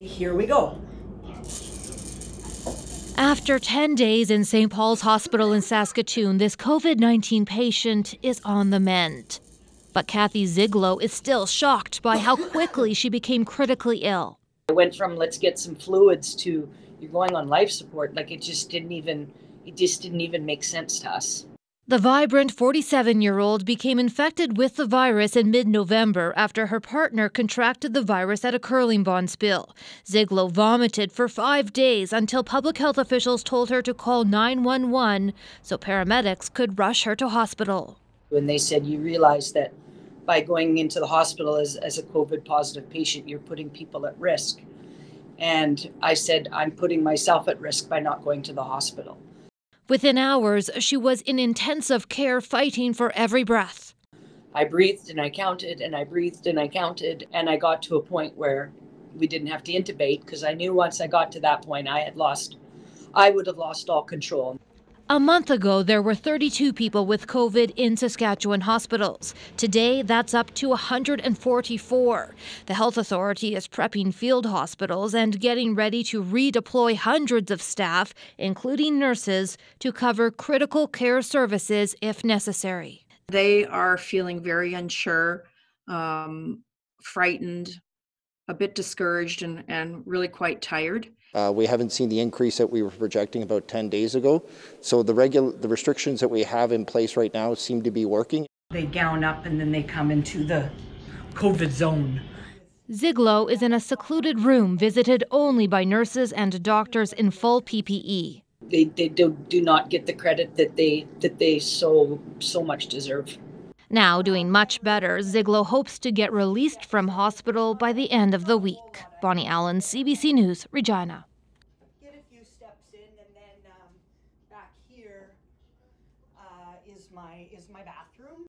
Here we go. After 10 days in St. Paul's Hospital in Saskatoon, this COVID 19 patient is on the mend. But Kathy Ziglo is still shocked by how quickly she became critically ill. I went from let's get some fluids to you're going on life support. Like it just didn't even it just didn't even make sense to us. The vibrant 47 year old became infected with the virus in mid November after her partner contracted the virus at a curling bonspiel. Ziglo vomited for five days until public health officials told her to call 911 so paramedics could rush her to hospital. When they said you realize that by going into the hospital as, as a COVID positive patient, you're putting people at risk. And I said, I'm putting myself at risk by not going to the hospital. Within hours, she was in intensive care fighting for every breath. I breathed and I counted and I breathed and I counted. And I got to a point where we didn't have to intubate because I knew once I got to that point, I had lost, I would have lost all control. A month ago, there were 32 people with COVID in Saskatchewan hospitals. Today, that's up to 144. The health authority is prepping field hospitals and getting ready to redeploy hundreds of staff, including nurses, to cover critical care services if necessary. They are feeling very unsure, um, frightened, a bit discouraged, and, and really quite tired. Uh, we haven't seen the increase that we were projecting about 10 days ago. So the regular the restrictions that we have in place right now seem to be working. They gown up and then they come into the COVID zone. Ziglo is in a secluded room visited only by nurses and doctors in full PPE. They, they do, do not get the credit that they that they so so much deserve. Now doing much better, Ziglo hopes to get released from hospital by the end of the week. Bonnie Allen, CBC News, Regina. Get a few steps in, and then um, back here uh, is my is my bathroom.